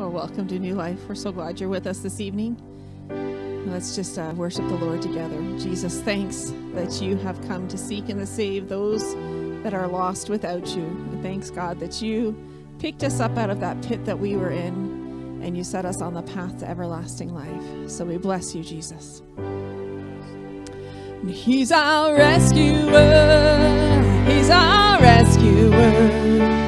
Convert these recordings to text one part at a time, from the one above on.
Well, welcome to New Life. We're so glad you're with us this evening. Let's just uh, worship the Lord together. Jesus, thanks that you have come to seek and to save those that are lost without you. And thanks, God, that you picked us up out of that pit that we were in and you set us on the path to everlasting life. So we bless you, Jesus. He's our rescuer. He's our rescuer.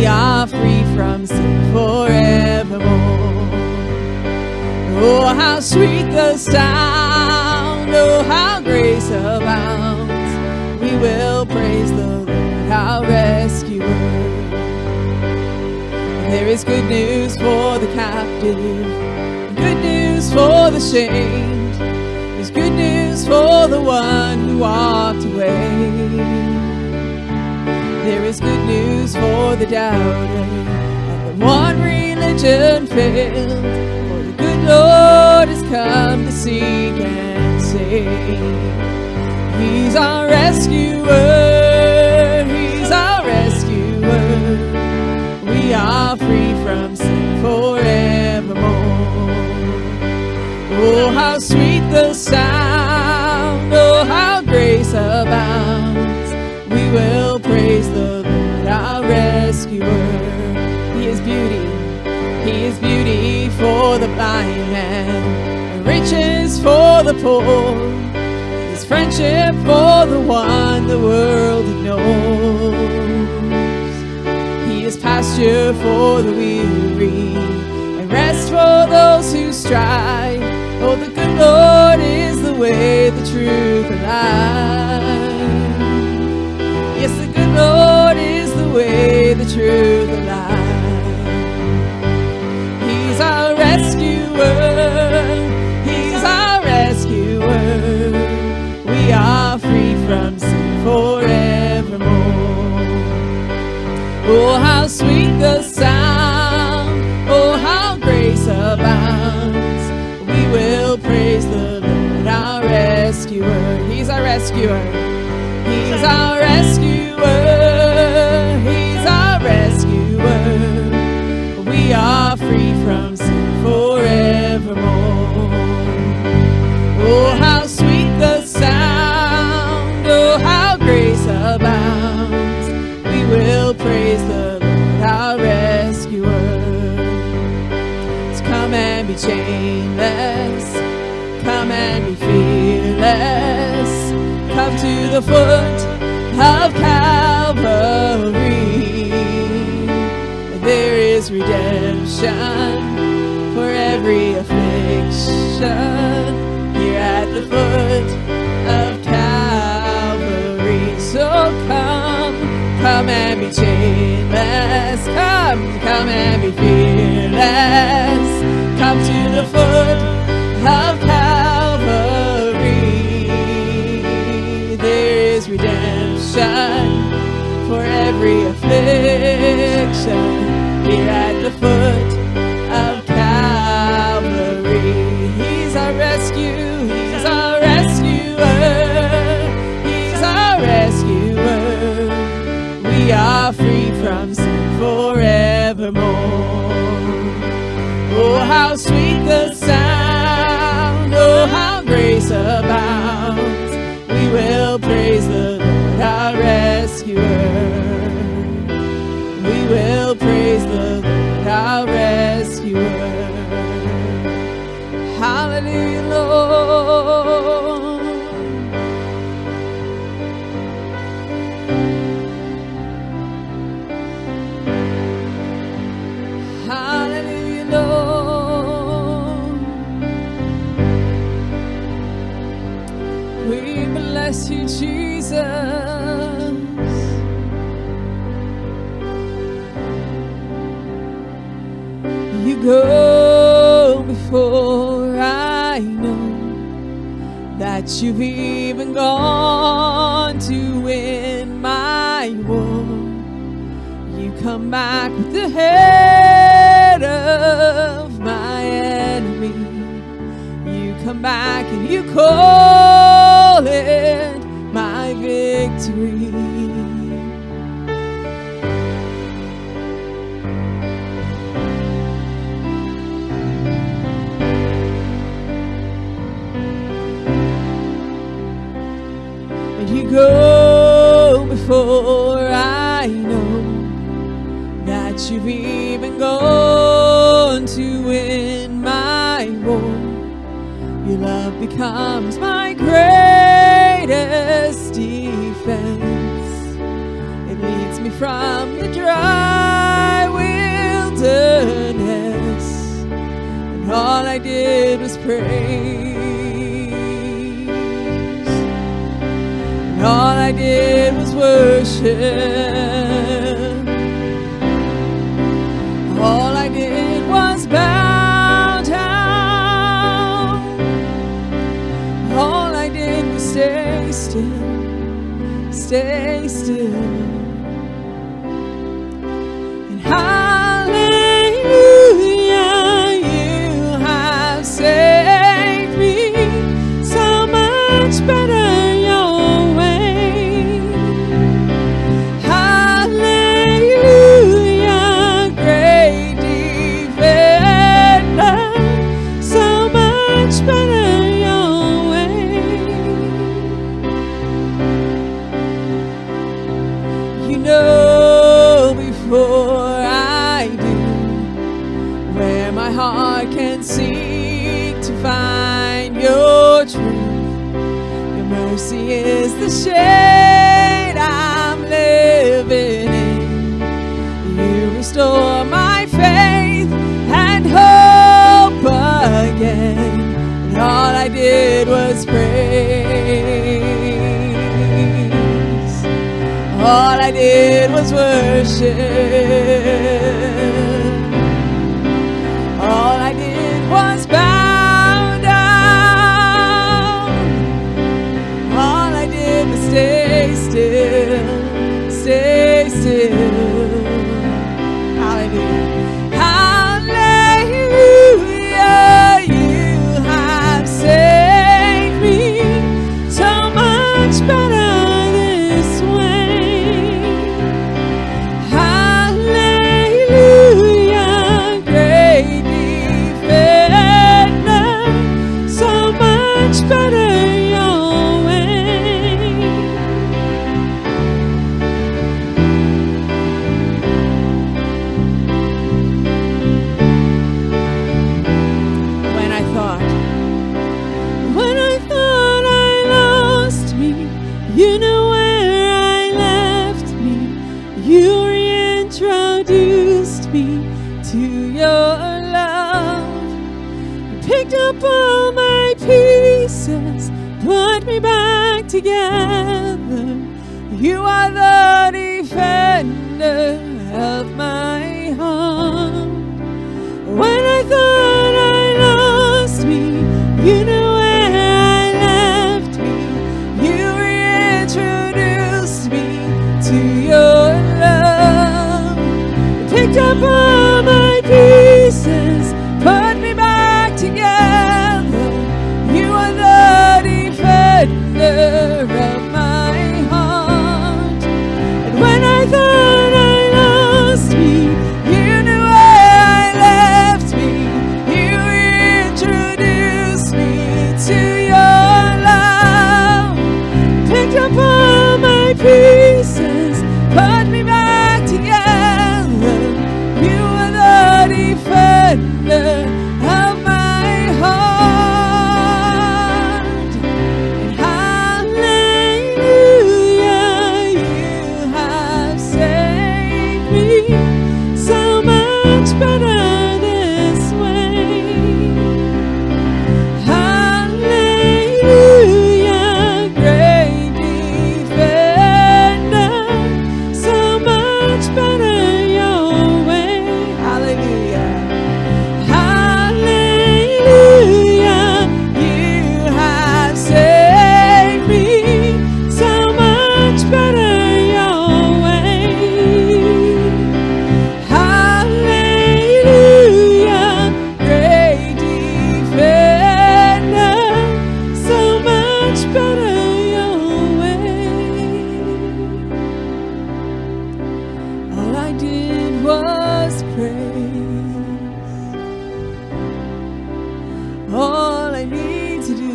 We are free from sin forevermore. Oh, how sweet the sound. Oh, how grace abounds. We will praise the Lord, our rescuer. There is good news for the captive, good news for the shamed. There's good news for the one who walked away. Good news for the doubter and the one religion failed. For the good Lord has come to seek and save. He's our rescuer. He's our rescuer. We are free from sin forevermore. Oh, how sweet the sound. Blind man, riches for the poor. His friendship for the one the world ignores. He is pasture for the weary and rest for those who strive. Oh, the good Lord is the way, the truth, and life. Yes, the good Lord is the way, the truth, and life. Rescuer. The foot of Calvary. There is redemption for every affliction here at the foot of Calvary. So come, come and be chainless. Come, come and be fearless. Affliction here at the foot of Calvary. He's our rescue, He's our rescuer, He's our rescuer. We are free from sin forevermore. Oh, how sweet the sound, oh, how grace abounds. We will praise the Lord, our rescuer. Go before I know that you've even gone to win my war. You come back with the head of my enemy. You come back and you call it go before I know that you've even gone to win my war. Your love becomes my greatest defense. It leads me from the dry wilderness, and all I did was pray. I did was worship. All I did was bow down. All I did was stay still, stay It was worship.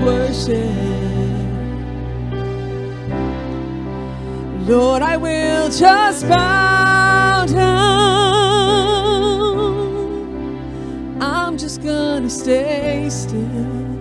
worship. Lord, I will just bow down. I'm just gonna stay still.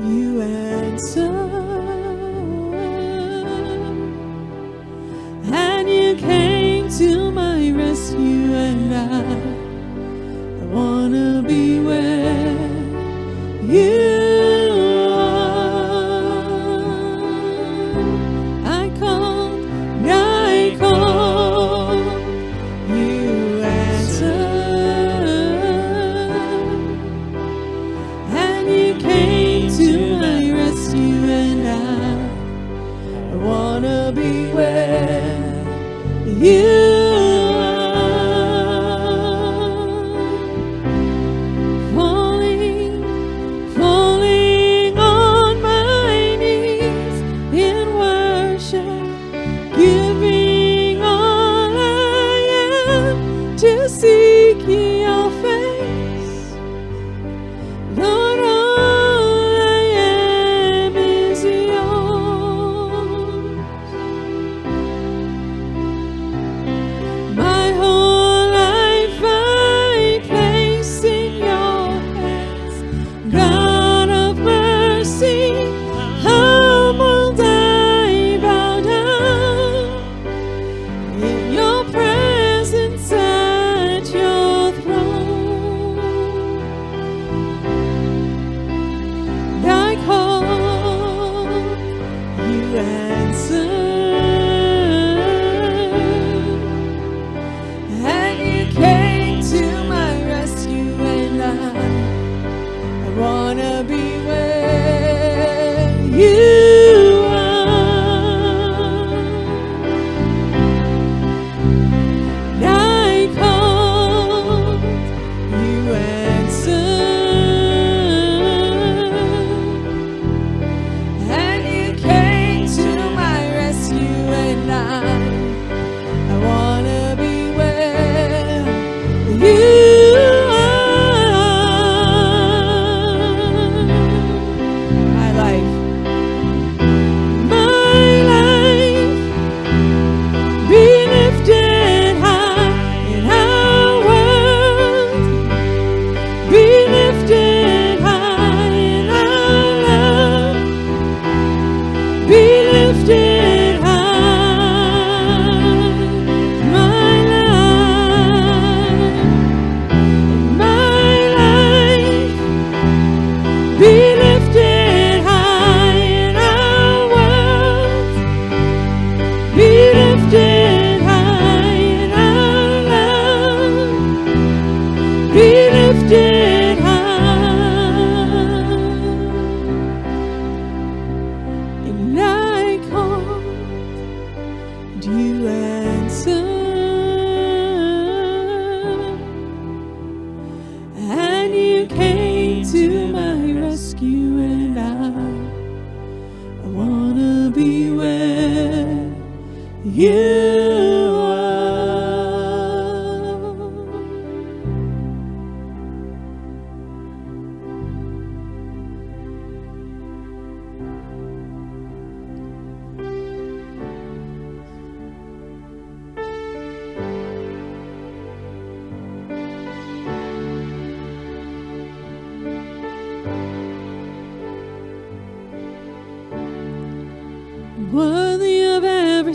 You answer. you. wanna be where you.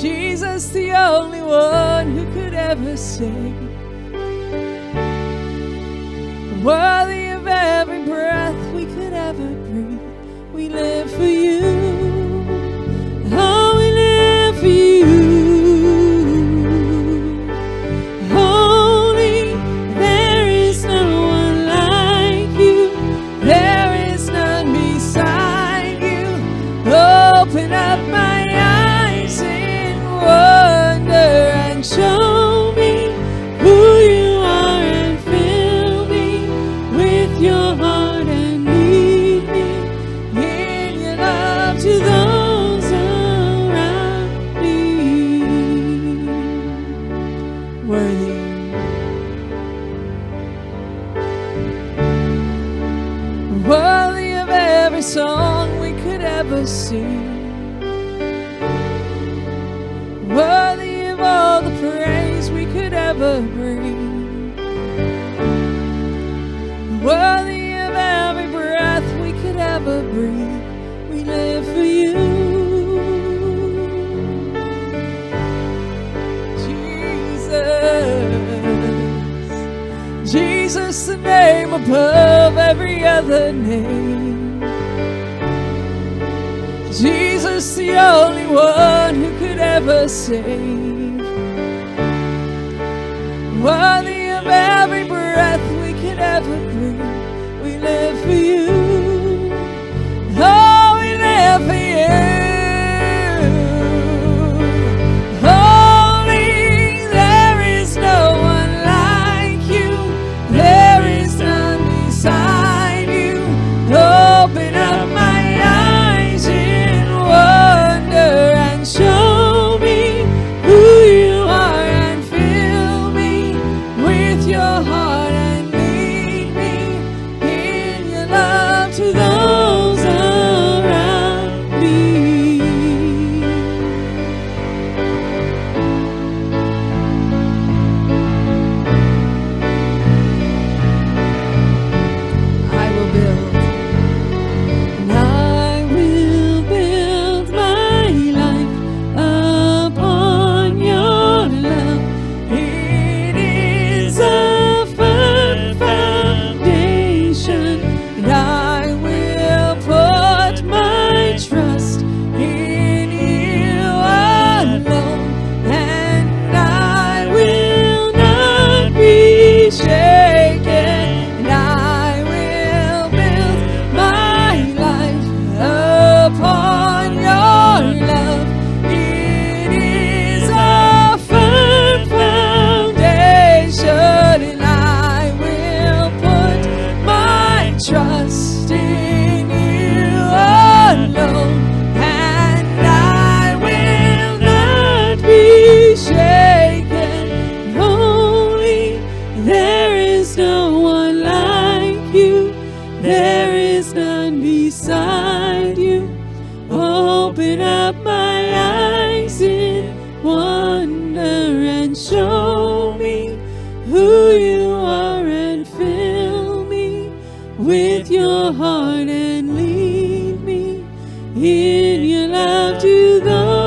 Jesus, the only one who could ever sing. Worthy of every breath we could ever breathe, we live for you. but breathe. We live for you. Jesus, Jesus, the name above every other name. Jesus, the only one who could ever save. Worthy of every breath we could ever breathe, we live for you. And lead me in your love to go.